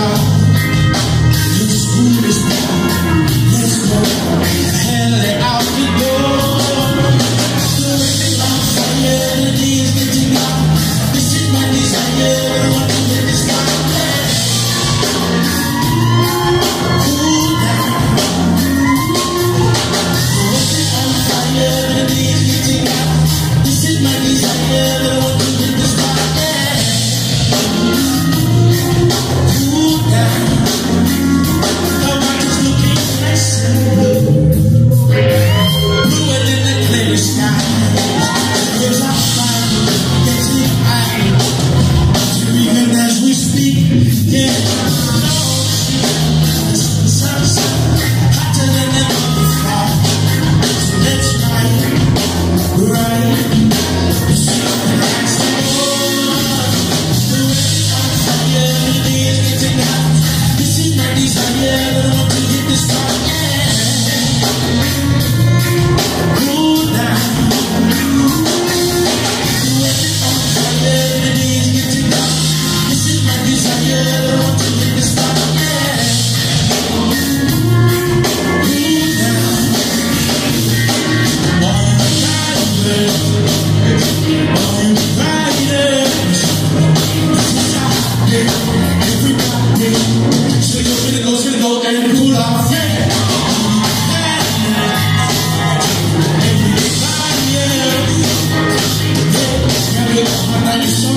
down. This is my desire, I want to get this fire. Uma lição